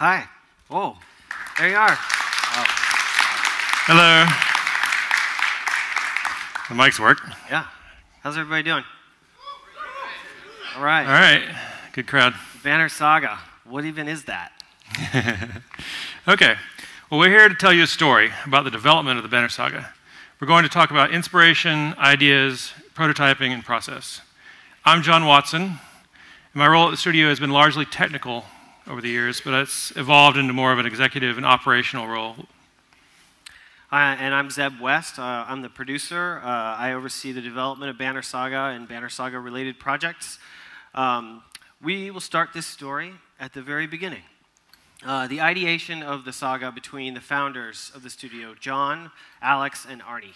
Hi. Oh, there you are. Oh, Hello. The mics work. yeah. How's everybody doing? All right. All right. Good crowd. Banner Saga. What even is that? Okay. Well, we're here to tell you a story about the development of the Banner Saga. We're going to talk about inspiration, ideas, prototyping, and process. I'm John Watson. and My role at the studio has been largely technical over the years, but it's evolved into more of an executive and operational role. Hi, and I'm Zeb West. Uh, I'm the producer. Uh, I oversee the development of Banner Saga and Banner Saga related projects. Um, we will start this story at the very beginning. Uh, the ideation of the saga between the founders of the studio, John, Alex, and Arnie.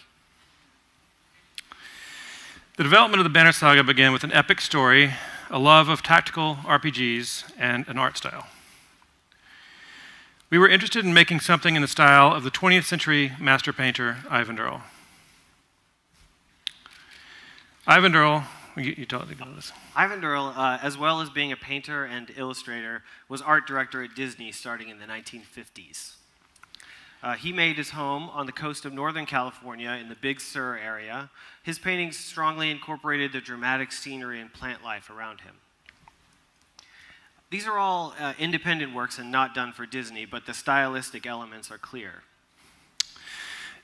The development of the Banner Saga began with an epic story, a love of tactical RPGs, and an art style. We were interested in making something in the style of the 20th century master painter Eyvind Earle. Eyvind Earle, you, you tell this. Eyvind Earle, uh, as well as being a painter and illustrator, was art director at Disney starting in the 1950s. Uh, he made his home on the coast of Northern California in the Big Sur area. His paintings strongly incorporated the dramatic scenery and plant life around him. These are all uh, independent works and not done for Disney, but the stylistic elements are clear.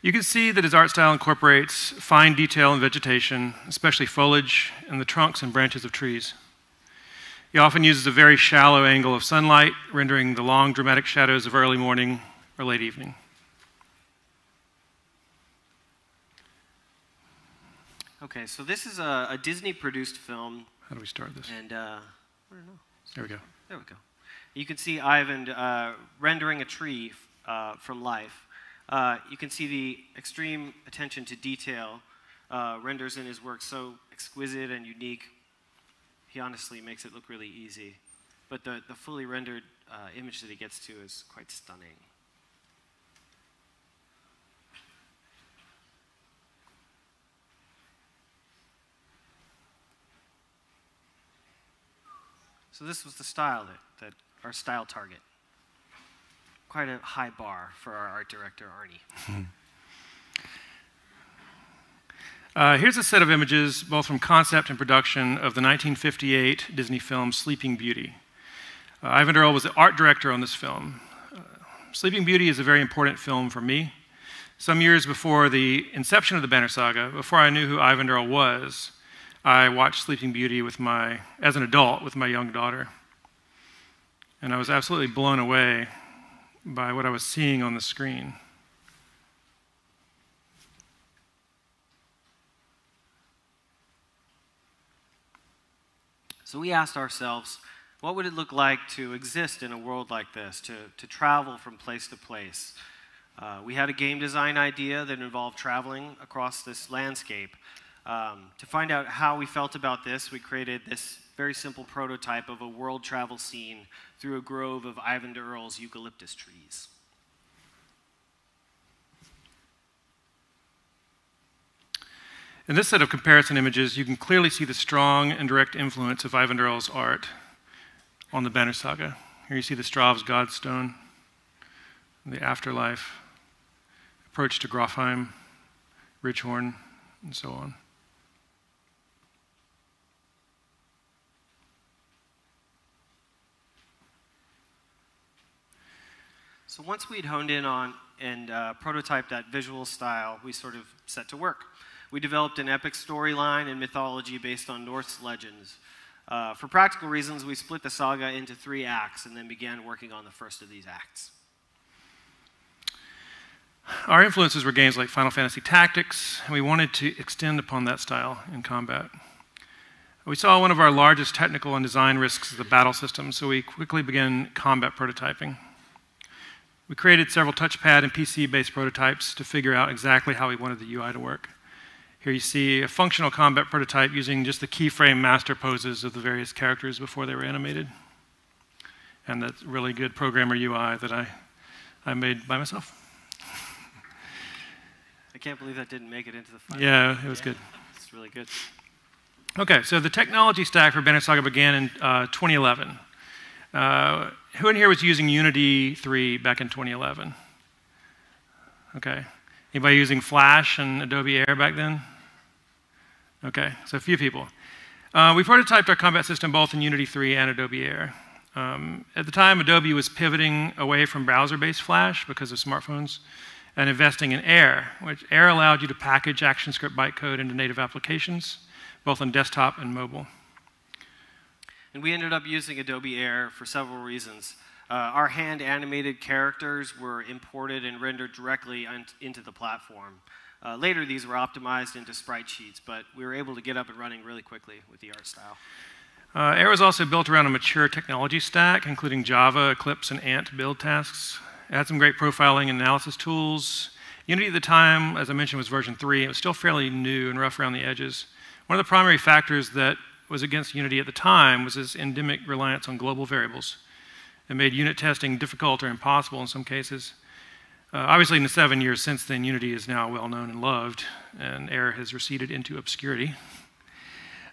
You can see that his art style incorporates fine detail in vegetation, especially foliage and the trunks and branches of trees. He often uses a very shallow angle of sunlight, rendering the long dramatic shadows of early morning or late evening. Okay, so this is a, a Disney produced film, How do we start this? and uh, I don't know. There we go. There we go. You can see Eyvind uh, rendering a tree uh, from life. Uh, you can see the extreme attention to detail uh, renders in his work so exquisite and unique. He honestly makes it look really easy. But the, the fully rendered uh, image that he gets to is quite stunning. So this was the style that, that our style target. Quite a high bar for our art director, Arnie. Uh, here's a set of images, both from concept and production, of the 1958 Disney film Sleeping Beauty. Uh, Eyvind Earle was the art director on this film. Uh, Sleeping Beauty is a very important film for me. Some years before the inception of the Banner Saga, before I knew who Eyvind Earle was, I watched Sleeping Beauty with my, as an adult with my young daughter. And I was absolutely blown away by what I was seeing on the screen. So we asked ourselves, what would it look like to exist in a world like this, to, to travel from place to place? Uh, we had a game design idea that involved traveling across this landscape. Um, to find out how we felt about this, we created this very simple prototype of a world travel scene through a grove of Eyvind Earle's eucalyptus trees. In this set of comparison images, you can clearly see the strong and direct influence of Eyvind Earle's art on the Banner Saga. Here you see the Strav's Godstone, the afterlife, approach to Grofheim, Ridgehorn, and so on. So once we'd honed in on and uh, prototyped that visual style, we sort of set to work. We developed an epic storyline and mythology based on Norse legends. Uh, for practical reasons, we split the saga into three acts and then began working on the first of these acts. Our influences were games like Final Fantasy Tactics, and we wanted to extend upon that style in combat. We saw one of our largest technical and design risks as the battle system, so we quickly began combat prototyping. We created several touchpad and PC based prototypes to figure out exactly how we wanted the UI to work. Here you see a functional combat prototype using just the keyframe master poses of the various characters before they were animated. And that really good programmer UI that I, I made by myself. I can't believe that didn't make it into the final. Yeah, it was good. It's really good. Okay, so the technology stack for Banner Saga began in uh, 2011. Uh, who in here was using Unity 3 back in 2011? Okay. Anybody using Flash and Adobe Air back then? Okay, so a few people. Uh, we prototyped our combat system both in Unity 3 and Adobe Air. Um, at the time, Adobe was pivoting away from browser-based Flash because of smartphones and investing in Air, which Air allowed you to package ActionScript bytecode into native applications, both on desktop and mobile. And we ended up using Adobe Air for several reasons. Uh, our hand animated characters were imported and rendered directly into the platform. Uh, later, these were optimized into sprite sheets, but we were able to get up and running really quickly with the art style. Uh, Air was also built around a mature technology stack, including Java, Eclipse, and Ant build tasks. It had some great profiling and analysis tools. Unity at the time, as I mentioned, was version 3. It was still fairly new and rough around the edges. One of the primary factors that was against Unity at the time was its endemic reliance on global variables. It made unit testing difficult or impossible in some cases. Uh, obviously, in the seven years since then, Unity is now well known and loved, and Air has receded into obscurity.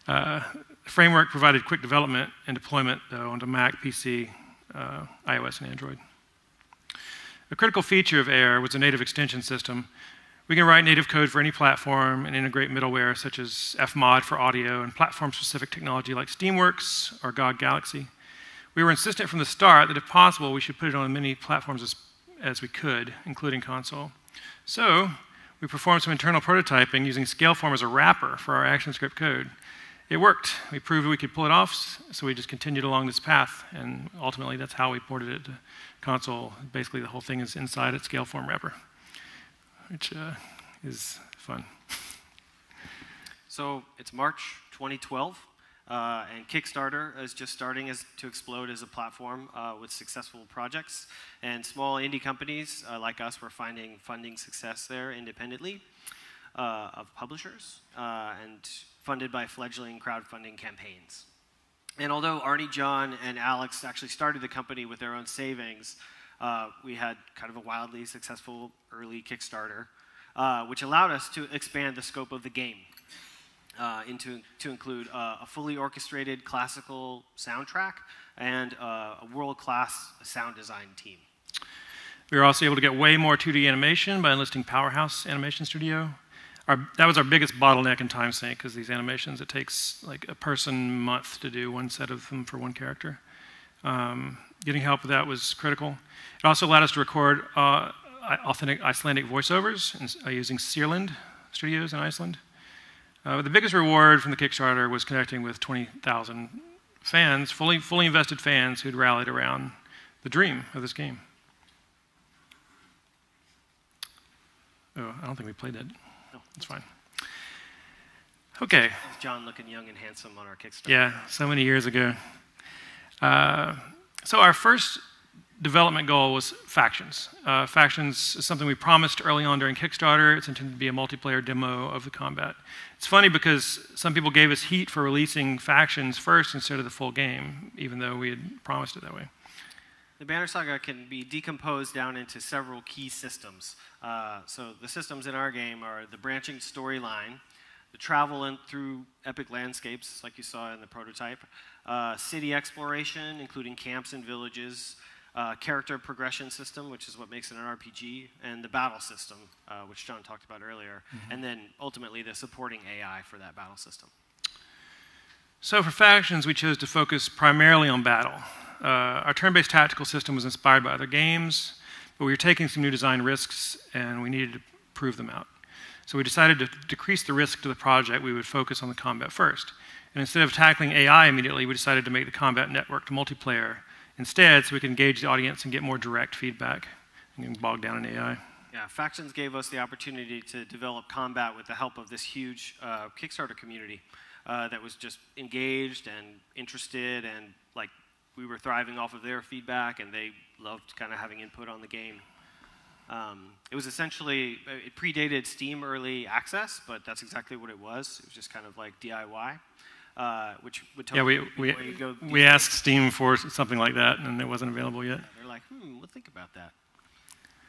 Uh, the framework provided quick development and deployment, though, onto Mac, PC, uh, iOS, and Android. A critical feature of Air was a native extension system we can write native code for any platform and integrate middleware such as Fmod for audio and platform specific technology like Steamworks or GOG Galaxy. We were insistent from the start that if possible, we should put it on as many platforms as, as we could, including console. So, we performed some internal prototyping using Scaleform as a wrapper for our ActionScript code. It worked. We proved we could pull it off, so we just continued along this path, and ultimately that's how we ported it to console. Basically, the whole thing is inside a Scaleform wrapper which uh, is fun. So it's March 2012, uh, and Kickstarter is just starting as, to explode as a platform uh, with successful projects. And small indie companies uh, like us were finding funding success there independently uh, of publishers uh, and funded by fledgling crowdfunding campaigns. And although Arnie, John, and Alex actually started the company with their own savings, uh, we had kind of a wildly successful early Kickstarter, uh, which allowed us to expand the scope of the game uh, into, to include uh, a fully orchestrated classical soundtrack and uh, a world class sound design team. We were also able to get way more 2D animation by enlisting Powerhouse Animation Studio. Our, that was our biggest bottleneck in time sink because these animations, it takes like a person month to do one set of them for one character. Um, getting help with that was critical. It also allowed us to record uh, authentic Icelandic voiceovers in, uh, using Syrland Studios in Iceland. Uh, the biggest reward from the Kickstarter was connecting with 20,000 fans, fully, fully invested fans who'd rallied around the dream of this game. Oh, I don't think we played that. No, that's fine. Okay. John looking young and handsome on our Kickstarter. Yeah, so many years ago. Uh, so our first development goal was factions. Uh, factions is something we promised early on during Kickstarter. It's intended to be a multiplayer demo of the combat. It's funny because some people gave us heat for releasing factions first instead of the full game, even though we had promised it that way. The Banner Saga can be decomposed down into several key systems. Uh, so the systems in our game are the branching storyline, the travel in, through epic landscapes, like you saw in the prototype, uh, city exploration, including camps and villages, uh, character progression system, which is what makes it an RPG, and the battle system, uh, which John talked about earlier, mm-hmm. and then ultimately the supporting AI for that battle system. So for factions, we chose to focus primarily on battle. Uh, our turn-based tactical system was inspired by other games, but we were taking some new design risks, and we needed to prove them out. So we decided to decrease the risk to the project. We would focus on the combat first. And instead of tackling AI immediately, we decided to make the combat network to multiplayer instead so we can engage the audience and get more direct feedback and bog down in AI. Yeah, Factions gave us the opportunity to develop combat with the help of this huge uh, Kickstarter community uh, that was just engaged and interested and like we were thriving off of their feedback and they loved kind of having input on the game. Um, it was essentially, it predated Steam early access, but that's exactly what it was. It was just kind of like DIY. Uh, which would tell yeah, we, we, we asked Steam for something like that, and it wasn't available yet. Yeah, they're like, hmm, we'll think about that.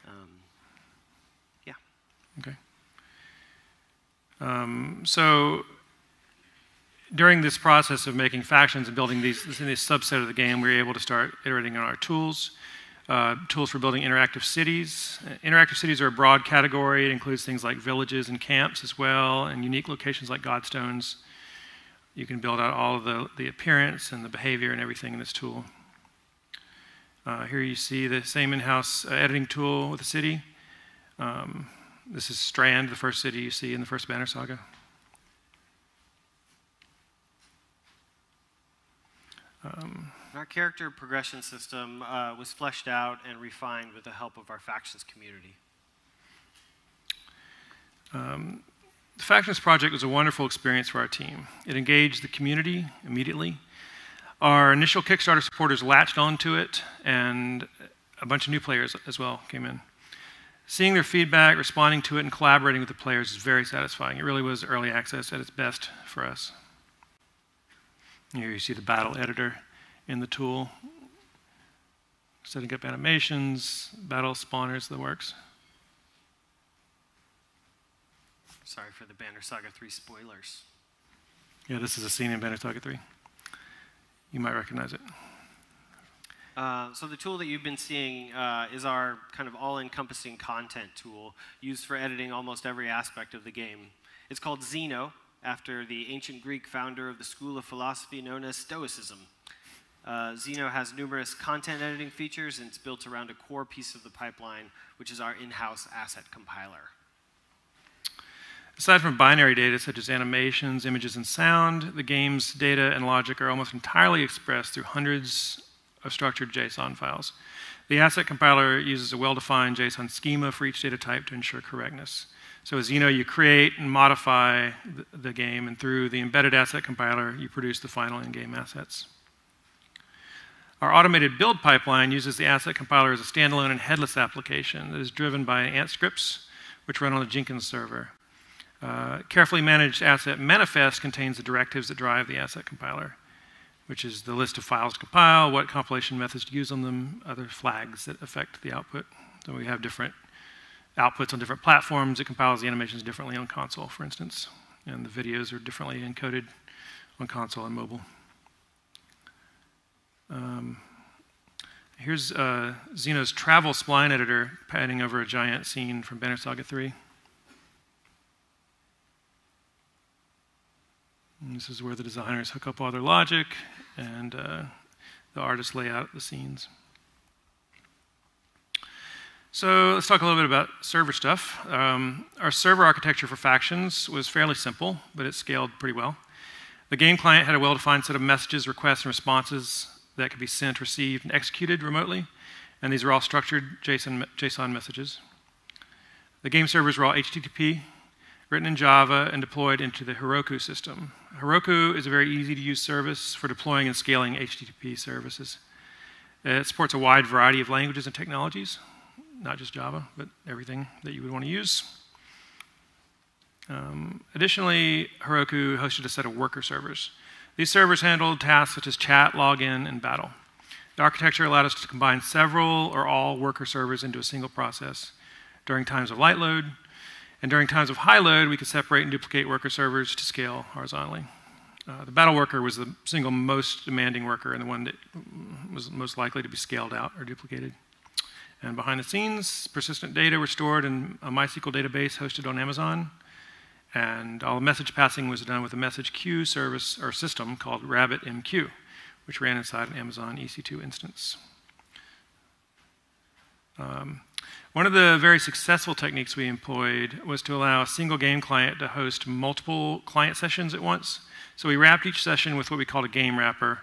Um, yeah. Okay. Um, so during this process of making factions and building these, this, this subset of the game, we were able to start iterating on our tools. Uh, tools for building interactive cities. Uh, interactive cities are a broad category. It includes things like villages and camps as well, and unique locations like godstones. You can build out all of the, the appearance and the behavior and everything in this tool. Uh, here you see the same in-house uh, editing tool with the city. Um, this is Strand, the first city you see in the first Banner Saga. Um, our character progression system uh, was fleshed out and refined with the help of our factions community. Um, the Factions project was a wonderful experience for our team. It engaged the community immediately. Our initial Kickstarter supporters latched onto it, and a bunch of new players as well came in. Seeing their feedback, responding to it, and collaborating with the players is very satisfying. It really was early access at its best for us. Here you see the battle editor in the tool, setting up animations, battle spawners, the works. Sorry for the Banner Saga 3 spoilers. Yeah, this is a scene in Banner Saga 3. You might recognize it. Uh, so the tool that you've been seeing uh, is our kind of all-encompassing content tool used for editing almost every aspect of the game. It's called Zeno, after the ancient Greek founder of the school of philosophy known as Stoicism. Uh, Zeno has numerous content editing features, and it's built around a core piece of the pipeline, which is our in-house asset compiler. Aside from binary data such as animations, images, and sound, the game's data and logic are almost entirely expressed through hundreds of structured JSON files. The asset compiler uses a well-defined JSON schema for each data type to ensure correctness. So as you know, you create and modify the, the game, and through the embedded asset compiler, you produce the final in-game assets. Our automated build pipeline uses the asset compiler as a standalone and headless application that is driven by Ant scripts, which run on a Jenkins server. Uh, carefully managed asset manifest contains the directives that drive the asset compiler, which is the list of files to compile, what compilation methods to use on them, other flags that affect the output. So we have different outputs on different platforms. It compiles the animations differently on console, for instance, and the videos are differently encoded on console and mobile. Um, here's uh, Zeno's travel spline editor padding over a giant scene from Banner Saga 3. And this is where the designers hook up all their logic and uh, the artists lay out the scenes. So let's talk a little bit about server stuff. Um, our server architecture for factions was fairly simple, but it scaled pretty well. The game client had a well-defined set of messages, requests, and responses that could be sent, received, and executed remotely, and these are all structured JSON, JSON messages. The game servers were all HTTP, written in Java, and deployed into the Heroku system. Heroku is a very easy-to-use service for deploying and scaling HTTP services. It supports a wide variety of languages and technologies, not just Java, but everything that you would want to use. Um, additionally, Heroku hosted a set of worker servers. These servers handled tasks such as chat, login, and battle. The architecture allowed us to combine several or all worker servers into a single process. During times of light load, and during times of high load, we could separate and duplicate worker servers to scale horizontally. Uh, the battle worker was the single most demanding worker and the one that was most likely to be scaled out or duplicated. And behind the scenes, persistent data were stored in a MySQL database hosted on Amazon. And all the message passing was done with a message queue service or system called RabbitMQ, which ran inside an Amazon EC2 instance. Um, one of the very successful techniques we employed was to allow a single game client to host multiple client sessions at once. So we wrapped each session with what we called a game wrapper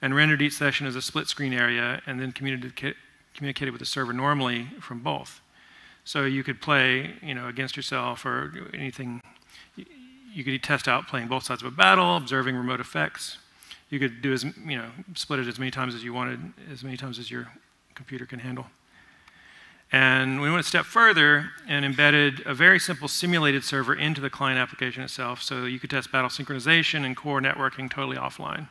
and rendered each session as a split screen area and then communicated communicated with the server normally from both. So you could play, you know, against yourself or anything. You could test out playing both sides of a battle, observing remote effects. You could do as, you know, split it as many times as you wanted, as many times as your computer can handle. And we went a step further and embedded a very simple simulated server into the client application itself so you could test battle synchronization and core networking totally offline.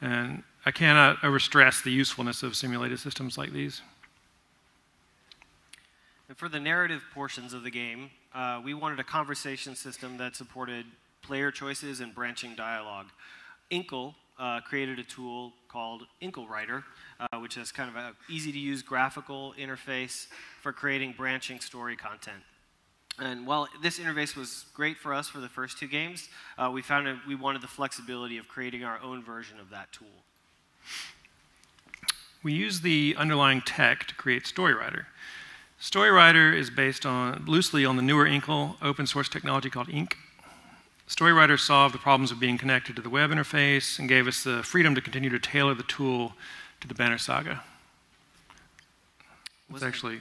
And I cannot overstress the usefulness of simulated systems like these. And for the narrative portions of the game, uh, we wanted a conversation system that supported player choices and branching dialogue. Inkle uh, created a tool called Inkle Writer, uh, which is kind of an easy to use graphical interface for creating branching story content. And while this interface was great for us for the first two games, uh, we found that we wanted the flexibility of creating our own version of that tool. We use the underlying tech to create StoryWriter. StoryWriter is based on loosely on the newer Inkle open source technology called Ink. StoryWriter solved the problems of being connected to the web interface and gave us the freedom to continue to tailor the tool to the Banner Saga. It's Wasn't- actually,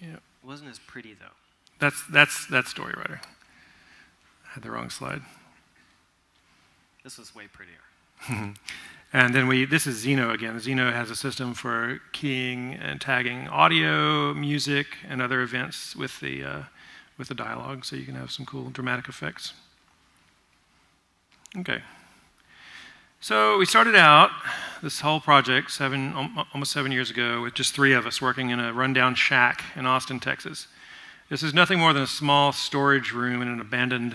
yeah, It wasn't as pretty though. that's that's that's StoryWriter. I had the wrong slide. This was way prettier. And then we, this is Zeno again. Zeno has a system for keying and tagging audio, music, and other events with the, uh, with the dialogue, so you can have some cool dramatic effects. Okay. So we started out this whole project seven, almost seven years ago with just three of us working in a rundown shack in Austin, Texas. This is nothing more than a small storage room in an abandoned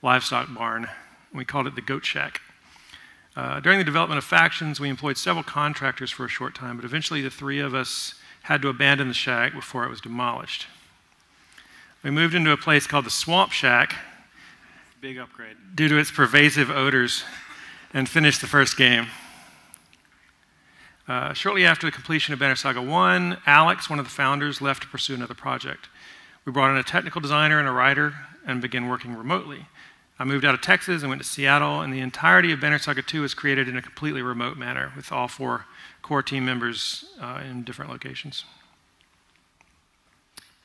livestock barn. We called it the Goat Shack. Uh, during the development of factions, we employed several contractors for a short time, but eventually the three of us had to abandon the shack before it was demolished. We moved into a place called the Swamp Shack Big upgrade. due to its pervasive odors and finished the first game. Uh, shortly after the completion of Banner Saga 1, Alex, one of the founders, left to pursue another project. We brought in a technical designer and a writer and began working remotely. I moved out of Texas and went to Seattle, and the entirety of Banner Saga 2 was created in a completely remote manner with all four core team members uh, in different locations.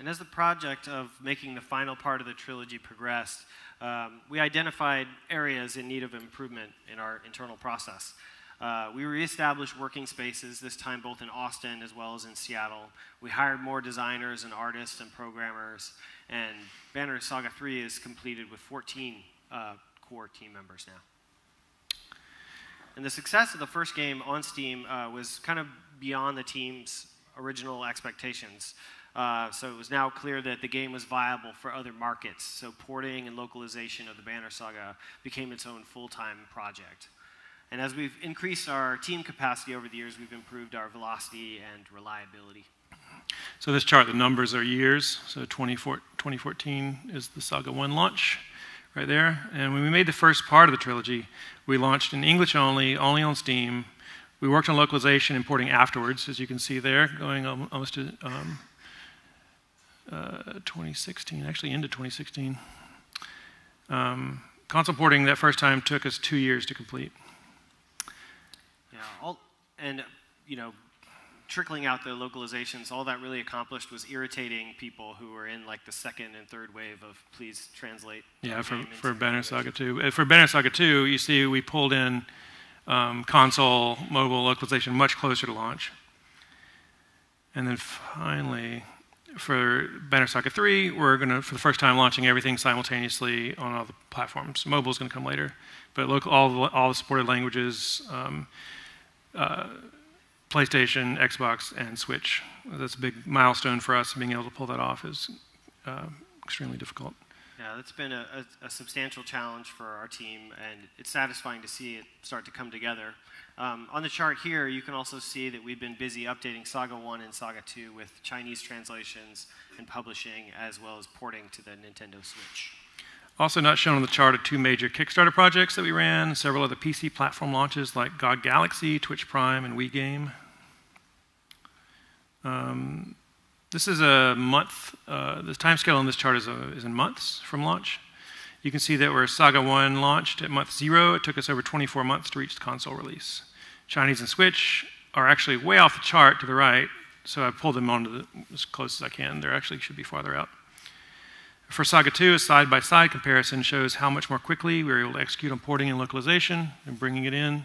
And as the project of making the final part of the trilogy progressed, um, we identified areas in need of improvement in our internal process. Uh, we reestablished working spaces, this time both in Austin as well as in Seattle. We hired more designers and artists and programmers, and Banner Saga 3 is completed with 14 uh, core team members now. And the success of the first game on Steam uh, was kind of beyond the team's original expectations. Uh, so it was now clear that the game was viable for other markets. So porting and localization of the Banner Saga became its own full-time project. And as we've increased our team capacity over the years, we've improved our velocity and reliability. So this chart, the numbers are years. So 2014 is the Saga 1 launch right there. And when we made the first part of the trilogy, we launched in English only, only on Steam. We worked on localization and porting afterwards, as you can see there, going almost to um, uh, 2016, actually into 2016. Um, console porting that first time took us two years to complete. Yeah, all, and you know, trickling out the localizations, all that really accomplished was irritating people who were in like the second and third wave of please translate. Yeah, for, for Banner Saga 2. Uh, For Banner Saga 2, you see we pulled in um, console mobile localization much closer to launch. And then finally, for Banner Saga 3, we're going to, for the first time, launching everything simultaneously on all the platforms. Mobile is going to come later, but local, all, the, all the supported languages, um, uh, PlayStation, Xbox, and Switch. That's a big milestone for us. Being able to pull that off is uh, extremely difficult. Yeah, that's been a, a, a substantial challenge for our team, and it's satisfying to see it start to come together. Um, on the chart here, you can also see that we've been busy updating Saga 1 and Saga 2 with Chinese translations and publishing, as well as porting to the Nintendo Switch. Also not shown on the chart are two major Kickstarter projects that we ran, several other PC platform launches like GOG Galaxy, Twitch Prime, and WeGame. Um, this is a month, uh, the time scale on this chart is, a, is in months from launch. You can see that where Saga 1 launched at month zero, it took us over 24 months to reach the console release. Chinese and Switch are actually way off the chart to the right, so I pulled them onto the, as close as I can. They actually should be farther out. For Saga 2, a side by side comparison shows how much more quickly we were able to execute on porting and localization and bringing it in.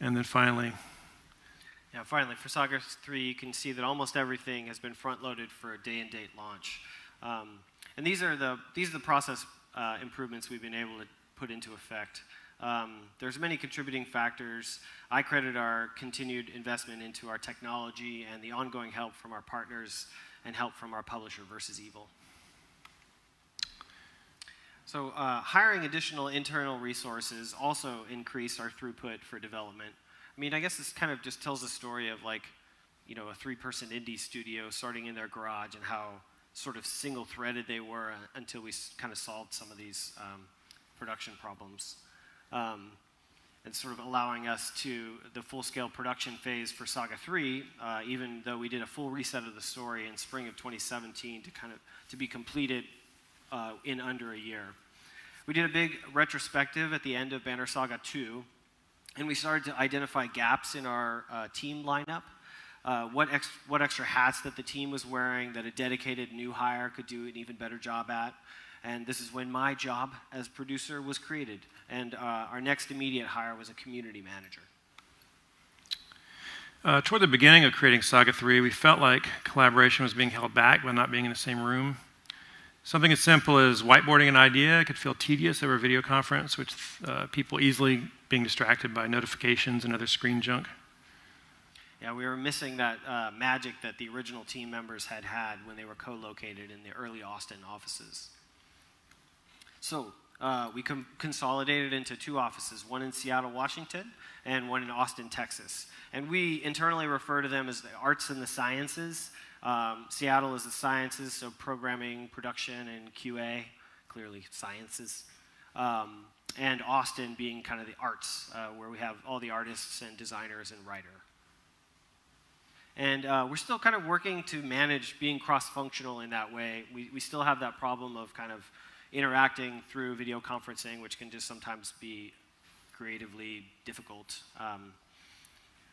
And then finally, Yeah, finally, for Saga 3, you can see that almost everything has been front loaded for a day and date launch. Um, and these are the, these are the process uh, improvements we've been able to put into effect. Um, there's many contributing factors. I credit our continued investment into our technology and the ongoing help from our partners and help from our publisher Versus Evil. So uh, hiring additional internal resources also increased our throughput for development. I mean, I guess this kind of just tells the story of like, you know, a three-person indie studio starting in their garage and how sort of single-threaded they were until we kind of solved some of these um, production problems. Um, and sort of allowing us to the full-scale production phase for Saga 3, uh, even though we did a full reset of the story in spring of 2017 to kind of to be completed uh, in under a year. We did a big retrospective at the end of Banner Saga 2, and we started to identify gaps in our uh, team lineup. Uh, what, ex- what extra hats that the team was wearing that a dedicated new hire could do an even better job at. And this is when my job as producer was created. And uh, our next immediate hire was a community manager. Uh, toward the beginning of creating Saga 3, we felt like collaboration was being held back by not being in the same room. Something as simple as whiteboarding an idea could feel tedious over a video conference, with uh, people easily being distracted by notifications and other screen junk. Yeah, we were missing that uh, magic that the original team members had had when they were co located in the early Austin offices. So uh, we consolidated into two offices, one in Seattle, Washington, and one in Austin, Texas. And we internally refer to them as the arts and the sciences. Um, Seattle is the sciences, so programming, production, and QA, clearly sciences. Um, and Austin being kind of the arts, uh, where we have all the artists and designers and writer. And uh, we're still kind of working to manage being cross functional in that way. We, we still have that problem of kind of interacting through video conferencing, which can just sometimes be creatively difficult. Um,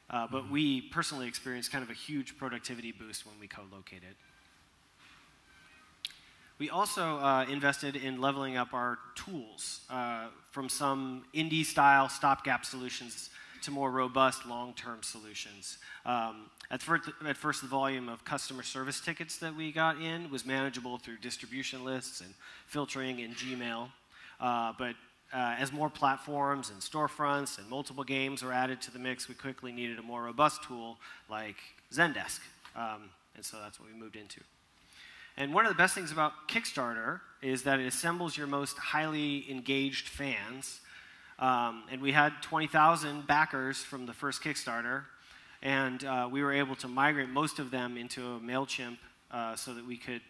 uh, but we personally experienced kind of a huge productivity boost when we co located. We also uh, invested in leveling up our tools uh, from some indie style stopgap solutions to more robust long term solutions. Um, at, first, at first, the volume of customer service tickets that we got in was manageable through distribution lists and filtering in Gmail. Uh, but uh, as more platforms and storefronts and multiple games were added to the mix, we quickly needed a more robust tool like Zendesk. Um, and so that's what we moved into. And one of the best things about Kickstarter is that it assembles your most highly engaged fans. Um, and we had 20,000 backers from the first Kickstarter, and uh, we were able to migrate most of them into a MailChimp uh, so that we could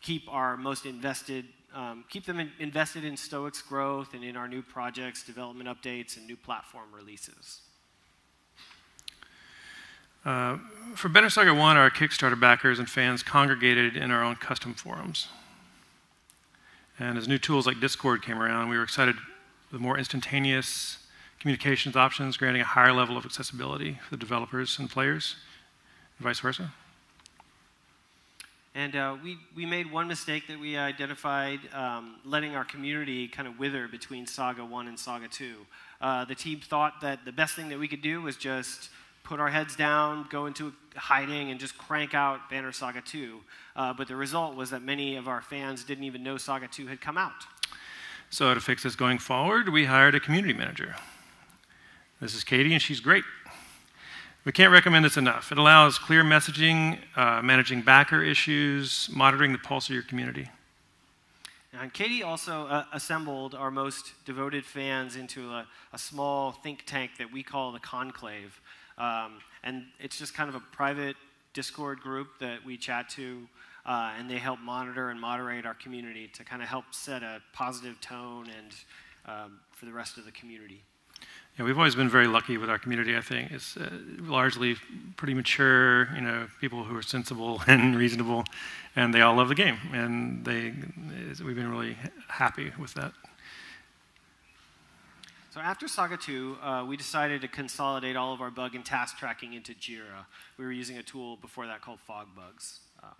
keep our most invested, um, keep them in, invested in Stoic's growth and in our new projects, development updates, and new platform releases. Uh, for Banner Saga 1, our Kickstarter backers and fans congregated in our own custom forums. And as new tools like Discord came around, we were excited with more instantaneous communications options, granting a higher level of accessibility for the developers and players, and vice versa. And uh, we, we made one mistake that we identified, um, letting our community kind of wither between Saga 1 and Saga 2. Uh, the team thought that the best thing that we could do was just put our heads down, go into hiding, and just crank out Banner Saga 2. Uh, but the result was that many of our fans didn't even know Saga 2 had come out. So, to fix this going forward, we hired a community manager. This is Katie, and she's great. We can't recommend this enough. It allows clear messaging, uh, managing backer issues, monitoring the pulse of your community. And Katie also uh, assembled our most devoted fans into a, a, small think tank that we call the Conclave. Um, and it's just kind of a private Discord group that we chat to, uh, and they help monitor and moderate our community to kind of help set a positive tone and um, for the rest of the community. Yeah, we've always been very lucky with our community. I think it's uh, largely pretty mature, you know, people who are sensible and reasonable, and they all love the game, and they we've been really happy with that. So after Saga 2, uh, we decided to consolidate all of our bug and task tracking into Jira. We were using a tool before that called FogBugz, um,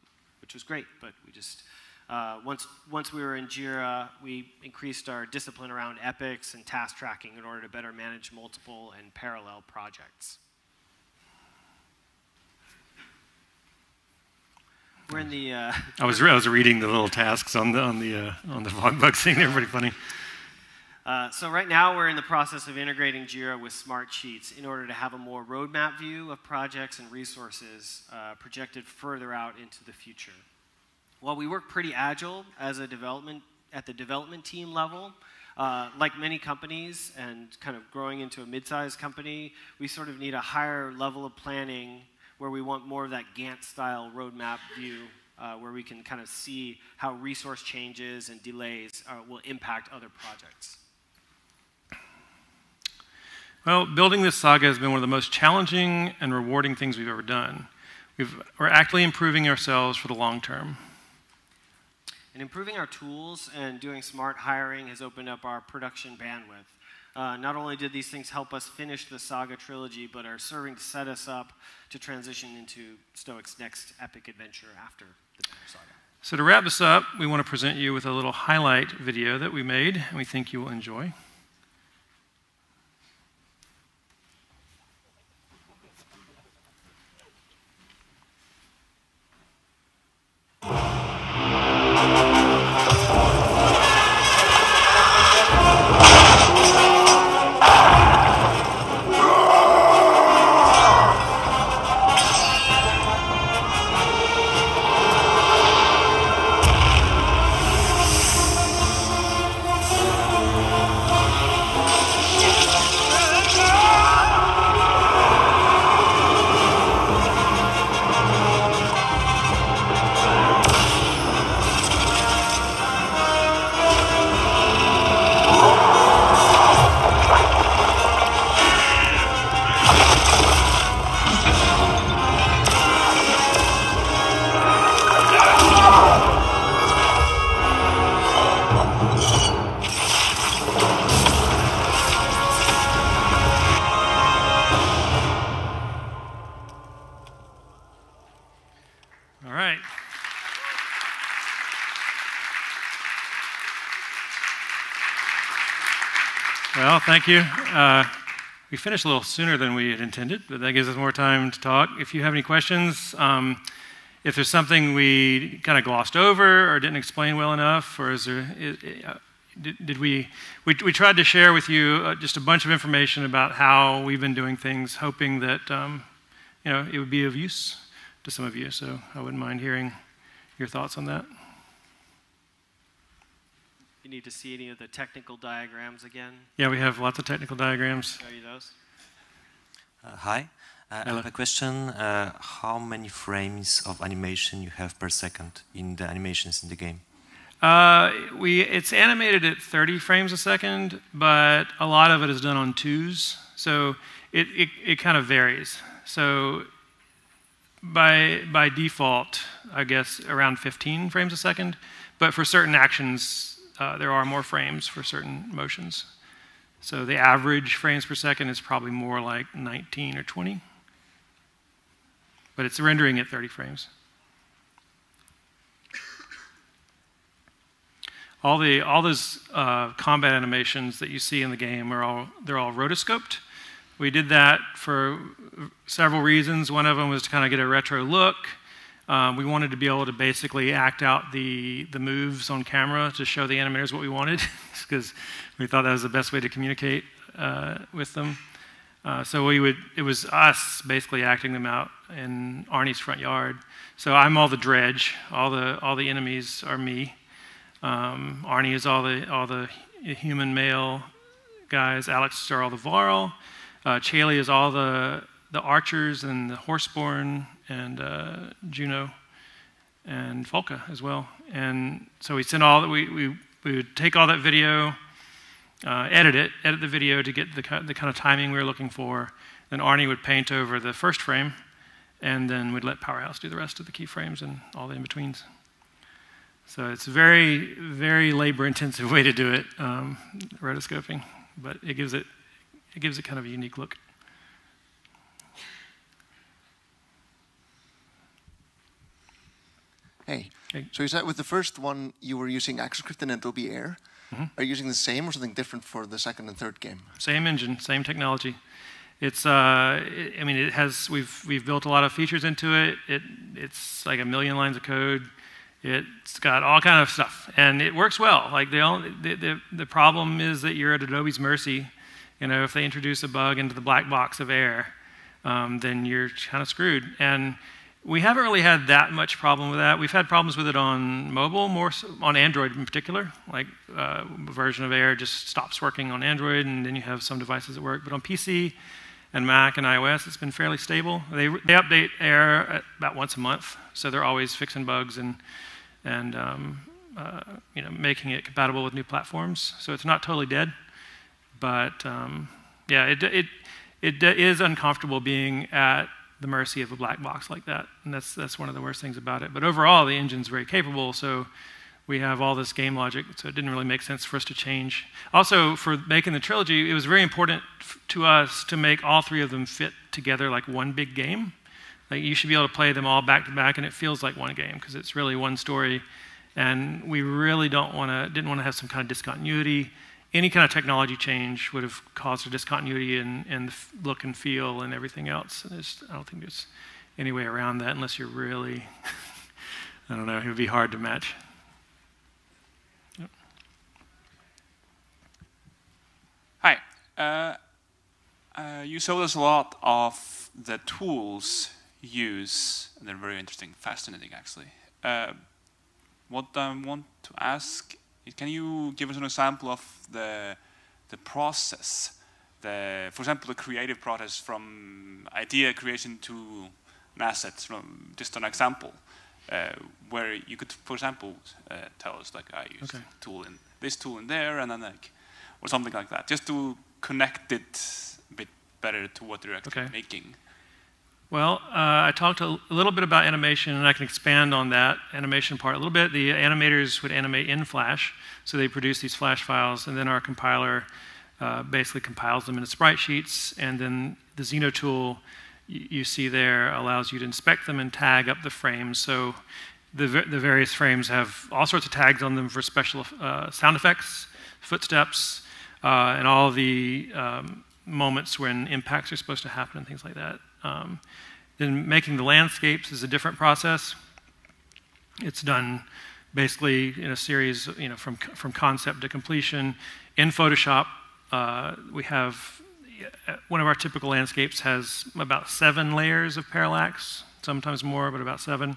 which was great, but we just uh, once, once we were in Jira, we increased our discipline around epics and task tracking in order to better manage multiple and parallel projects. We're in the. Uh, I was I was reading the little tasks on the on the uh, on the FogBugz thing. They're pretty funny. Uh, so right now we're in the process of integrating Jira with Smart Sheets in order to have a more roadmap view of projects and resources uh, projected further out into the future while we work pretty agile as a development at the development team level. Uh, like many companies and kind of growing into a mid-sized company, we sort of need a higher level of planning where we want more of that Gantt style roadmap view uh, where we can kind of see how resource changes and delays uh, will impact other projects. Well, building this saga has been one of the most challenging and rewarding things we've ever done. we are actively improving ourselves for the long term. And improving our tools and doing smart hiring has opened up our production bandwidth. Uh, not only did these things help us finish the Saga trilogy, but are serving to set us up to transition into Stoic's next epic adventure after the Saga. So, to wrap this up, we want to present you with a little highlight video that we made, and we think you will enjoy. Thank you. Uh, we finished a little sooner than we had intended, but that gives us more time to talk. If you have any questions, um, if there's something we kind of glossed over or didn't explain well enough, or is there, uh, did, did, we, we, we tried to share with you uh, just a bunch of information about how we've been doing things, hoping that um, you know it would be of use to some of you. So I wouldn't mind hearing your thoughts on that you need to see any of the technical diagrams again? Yeah, we have lots of technical diagrams. Show you those. Uh, hi. Uh, I have a question. Uh, how many frames of animation you have per second in the animations in the game? Uh, we it's animated at 30 frames a second, but a lot of it is done on twos, so it, it, it kind of varies. So by by default, I guess around 15 frames a second, but for certain actions, uh, there are more frames for certain motions. So the average frames per second is probably more like 19 or 20. But it's rendering at 30 frames. All, the, all those uh, combat animations that you see in the game are all, they're all rotoscoped. We did that for several reasons. One of them was to kind of get a retro look. Um, we wanted to be able to basically act out the, the moves on camera to show the animators what we wanted, because we thought that was the best way to communicate uh, with them. Uh, so we would, it was us basically acting them out in Arnie's front yard. So I'm all the dredge, all the, all the enemies are me. Um, Arnie is all the, all the human male guys, Alex is all the Varl. Uh, Chailey is all the, the archers and the horseborn and uh, Juno and Folka as well. And so we sent all that we, we, we would take all that video, uh, edit it, edit the video to get the, the kind of timing we were looking for. Then Arnie would paint over the first frame, and then we'd let Powerhouse do the rest of the keyframes and all the in betweens. So it's a very, very labor intensive way to do it, um, rotoscoping, but it gives it, it gives it kind of a unique look. Hey. hey. So you said with the first one you were using ActionScript and Adobe Air. Mm -hmm. Are you using the same or something different for the second and third game? Same engine, same technology. It's, uh, it, I mean, it has. We've we've built a lot of features into it. It it's like a million lines of code. It's got all kind of stuff, and it works well. Like the only, the, the the problem is that you're at Adobe's mercy. You know, if they introduce a bug into the black box of Air, um, then you're kind of screwed. And We haven't really had that much problem with that. We've had problems with it on mobile, more so, on Android in particular. Like uh, a version of Air just stops working on Android, and then you have some devices that work. But on PC and Mac and iOS, it's been fairly stable. They, they update Air about once a month, so they're always fixing bugs and and um, uh, you know making it compatible with new platforms. So it's not totally dead, but um, yeah, it, it it is uncomfortable being at the mercy of a black box like that. And that's, that's one of the worst things about it. But overall, the engine's very capable, so we have all this game logic, so it didn't really make sense for us to change. Also, for making the trilogy, it was very important to us to make all three of them fit together like one big game. Like you should be able to play them all back to back, and it feels like one game because it's really one story. And we really don't want to, didn't want to have some kind of discontinuity any kind of technology change would have caused a discontinuity in, in the look and feel and everything else. And I don't think there's any way around that unless you're really, I don't know, it would be hard to match. Yep. Hi. Uh, uh, you showed us a lot of the tools you use, and they're very interesting, fascinating actually. Uh, what I want to ask can you give us an example of the, the process? The, for example, the creative process from idea creation to an asset, from just an example, uh, where you could, for example, uh, tell us like I use okay. tool in this tool in there, and then like, or something like that, just to connect it a bit better to what you're actually okay. making. Well, uh, I talked a little bit about animation, and I can expand on that animation part a little bit. The animators would animate in Flash, so they produce these Flash files, and then our compiler uh, basically compiles them into sprite sheets, and then the Zeno tool you see there allows you to inspect them and tag up the frames. So the, the various frames have all sorts of tags on them for special uh, sound effects, footsteps, uh, and all the um, moments when impacts are supposed to happen and things like that. Um, then making the landscapes is a different process. It's done basically in a series, you know, from, from concept to completion. In Photoshop, uh, we have one of our typical landscapes has about seven layers of parallax, sometimes more, but about seven.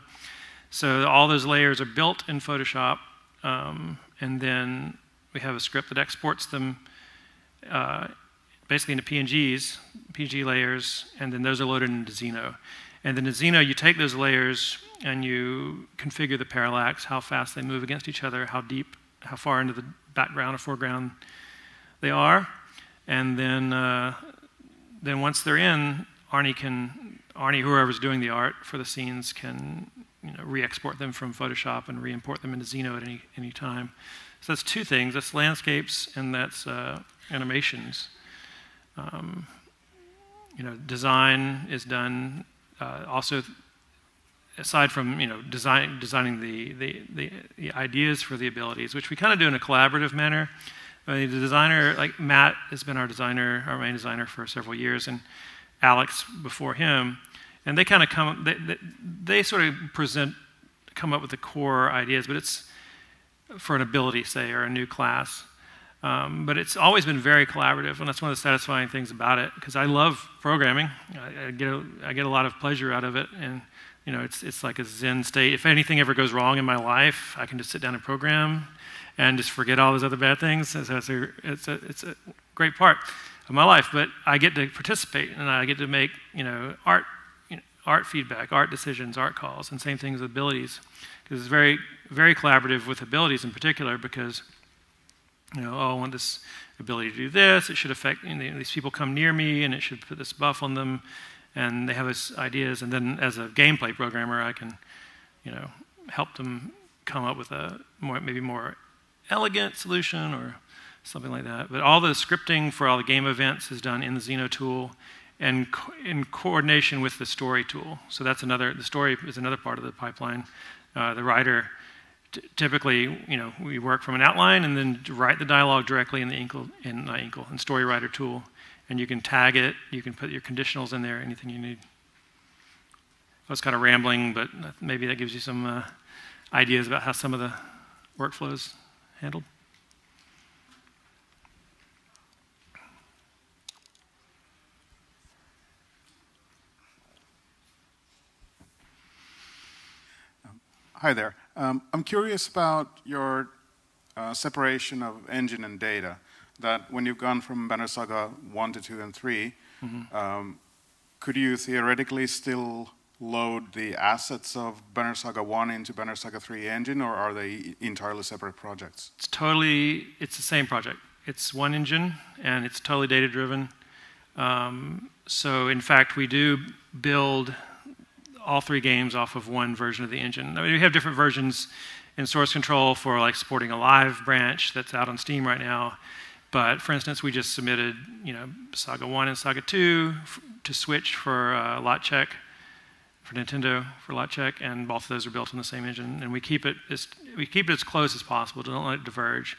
So all those layers are built in Photoshop, um, and then we have a script that exports them uh, basically into PNGs, PNG layers, and then those are loaded into Zeno. And then in Zeno, you take those layers and you configure the parallax, how fast they move against each other, how deep, how far into the background or foreground they are. And then, uh, then once they're in, Arnie can, Arnie, whoever's doing the art for the scenes, can you know, re-export them from Photoshop and re-import them into Zeno at any, any time. So that's two things. That's landscapes and that's uh, animations. Um, you know, design is done uh, also aside from you know design, designing the, the, the, the, ideas for the abilities, which we kind of do in a collaborative manner. I mean, the designer, like Matt, has been our designer, our main designer for several years, and Alex before him, and they kind of come, they, they, they sort of present, come up with the core ideas, but it's for an ability, say, or a new class. Um, but it's always been very collaborative, and that's one of the satisfying things about it. Because I love programming, I, I, get a, I get a lot of pleasure out of it, and you know, it's it's like a zen state. If anything ever goes wrong in my life, I can just sit down and program, and just forget all those other bad things. So it's a it's a it's a great part of my life. But I get to participate, and I get to make you know art you know, art feedback, art decisions, art calls, and same things with abilities. Because it's very very collaborative with abilities in particular because you know, oh, I want this ability to do this. It should affect you know, these people come near me, and it should put this buff on them. And they have these ideas, and then as a gameplay programmer, I can, you know, help them come up with a more maybe more elegant solution or something like that. But all the scripting for all the game events is done in the Zeno tool and co- in coordination with the story tool. So that's another, the story is another part of the pipeline. Uh, the writer typically, you know, we work from an outline and then write the dialogue directly in the Inkle, in Inkle, in StoryWriter tool, and you can tag it. You can put your conditionals in there, anything you need. I was kind of rambling, but maybe that gives you some uh, ideas about how some of the workflows handled. Hi there. Um, I'm curious about your uh, separation of engine and data. That when you've gone from Banner Saga 1 to 2 and 3, mm -hmm. um, could you theoretically still load the assets of Banner Saga 1 into Banner Saga 3 engine, or are they entirely separate projects? It's totally, it's the same project. It's one engine, and it's totally data-driven. Um, so in fact, we do build all three games off of one version of the engine. I mean, we have different versions in source control for like supporting a live branch that's out on Steam right now. But for instance, we just submitted, you know, Saga 1 and Saga 2 to switch for uh, lot check for Nintendo for lot check, and both of those are built on the same engine. And we keep it as, we keep it as close as possible. Don't let it diverge.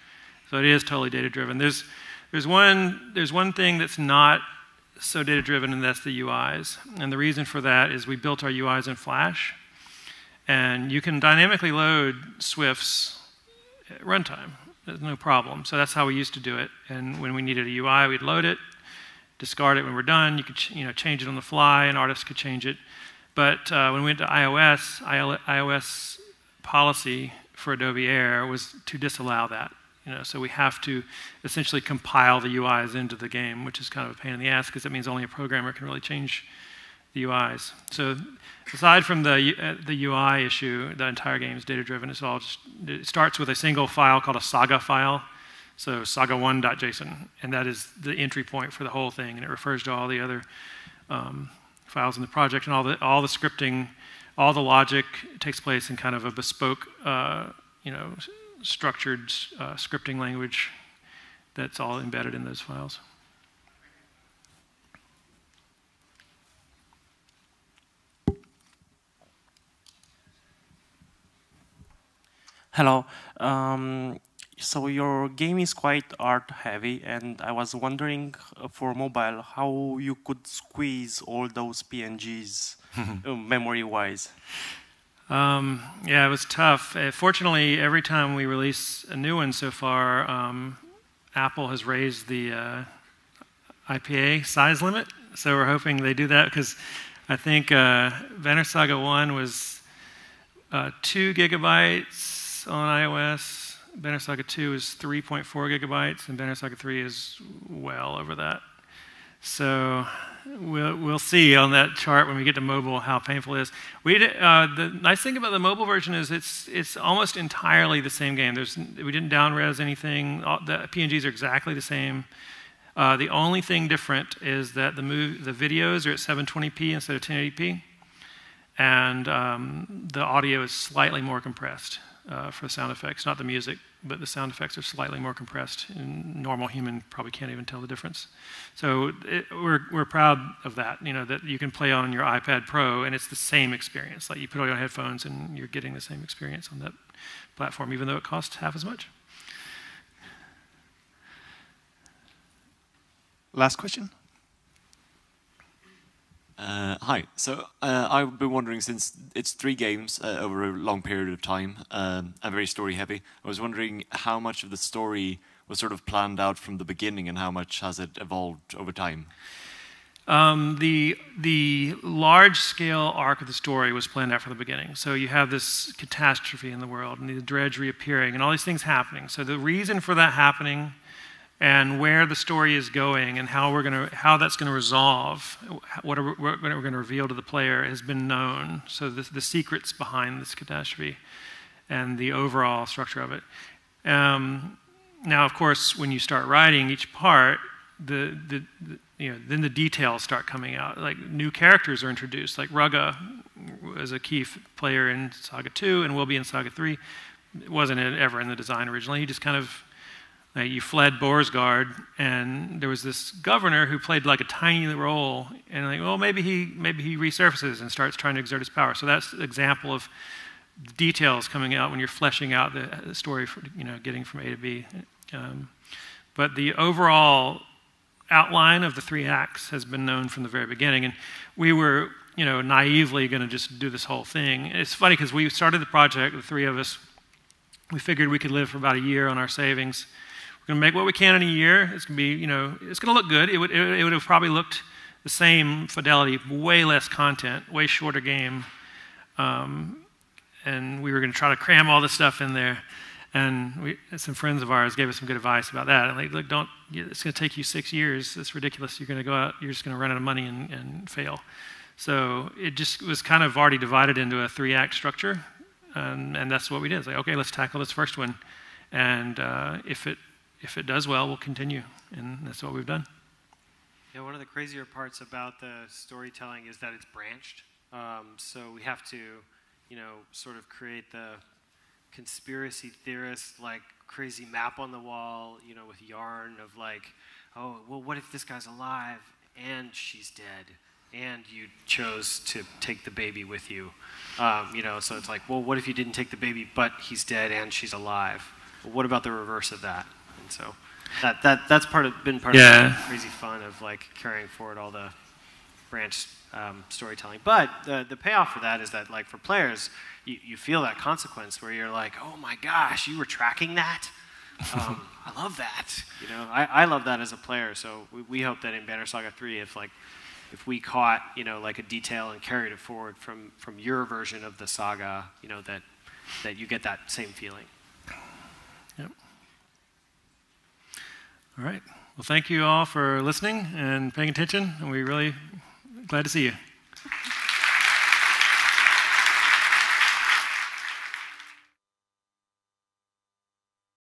So it is totally data driven. There's there's one there's one thing that's not so data driven, and that's the UIs. And the reason for that is we built our UIs in Flash, and you can dynamically load SWFs runtime. There's no problem. So that's how we used to do it. And when we needed a UI, we'd load it, discard it when we're done. You could you know change it on the fly, and artists could change it. But uh, when we went to iOS, iOS policy for Adobe Air was to disallow that. You know, so we have to essentially compile the UIs into the game, which is kind of a pain in the ass because it means only a programmer can really change the UIs. So aside from the, uh, the UI issue, the entire game is data driven. It's all just, it starts with a single file called a saga file. So saga1.json, and that is the entry point for the whole thing, and it refers to all the other um, files in the project, and all the all the scripting, all the logic takes place in kind of a bespoke, uh, you know, structured uh, scripting language that's all embedded in those files. Hello. Um, so your game is quite art heavy, and I was wondering uh, for mobile how you could squeeze all those PNGs uh, memory wise. Um, yeah, it was tough. Uh, fortunately, every time we release a new one so far, um, Apple has raised the uh, IPA size limit. So we're hoping they do that because I think uh, Banner Saga 1 was uh, 2 gigabytes on iOS. Banner Saga 2 is 3.4 gigabytes, and Banner Saga 3 is well over that. So we'll, we'll see on that chart when we get to mobile how painful it is. We, uh, the nice thing about the mobile version is it's, it's almost entirely the same game. There's, we didn't downres anything. All, the PNGs are exactly the same. Uh, the only thing different is that the, move, the videos are at 720p instead of 1080p, and um, the audio is slightly more compressed uh, for sound effects, not the music but the sound effects are slightly more compressed. And normal human probably can't even tell the difference. So it, we're, we're proud of that, you know, that you can play on your iPad Pro and it's the same experience. Like you put on your headphones and you're getting the same experience on that platform, even though it costs half as much. Last question. Uh, hi. So uh, I've been wondering since it's three games uh, over a long period of time um, and very story heavy. I was wondering how much of the story was sort of planned out from the beginning and how much has it evolved over time. Um, the the large scale arc of the story was planned out from the beginning. So you have this catastrophe in the world and the dredge reappearing and all these things happening. So the reason for that happening and where the story is going and how we're going to how that's going to resolve what, are, what we're going to reveal to the player has been known. So the, the secrets behind this catastrophe and the overall structure of it. Um, now of course when you start writing each part the, the, the, you know then the details start coming out. Like new characters are introduced like Rugga as a key player in saga 2 and will be in saga 3 it wasn't it ever in the design originally. He just kind of uh, you fled Boersgard, and there was this governor who played like a tiny role, and like, well, maybe he maybe he resurfaces and starts trying to exert his power. So that's an example of details coming out when you're fleshing out the, the story, for, you know, getting from A to B. Um, but the overall outline of the three acts has been known from the very beginning, and we were, you know, naively going to just do this whole thing. It's funny because we started the project, the three of us. We figured we could live for about a year on our savings going to make what we can in a year. It's going to be, you know, it's going to look good. It would, it, would have probably looked the same fidelity, way less content, way shorter game. Um, and we were going to try to cram all this stuff in there. And we, some friends of ours gave us some good advice about that. And like, look, don't, it's going to take you six years. It's ridiculous. You're going to go out, you're just going to run out of money and, and fail. So it just was kind of already divided into a three act structure. And, and that's what we did. It's like, okay, let's tackle this first one. And uh, if, it, if it does well, we'll continue. And that's what we've done. Yeah, one of the crazier parts about the storytelling is that it's branched. Um, so we have to, you know, sort of create the conspiracy theorist like crazy map on the wall, you know, with yarn of like, oh, well, what if this guy's alive and she's dead? And you chose to take the baby with you, um, you know. So it's like, well, what if you didn't take the baby, but he's dead and she's alive? Well, what about the reverse of that? And so, that that that's part of been part yeah. of the crazy fun of like carrying forward all the branch um, storytelling. But the the payoff for that is that like for players, you, you feel that consequence where you're like, oh my gosh, you were tracking that. Um, I love that. You know, I, I love that as a player. So we, we hope that in Banner Saga 3, if like if we caught you know like a detail and carried it forward from from your version of the saga, you know that that you get that same feeling. Yep. All right. Well, thank you all for listening and paying attention, and we're really glad to see you.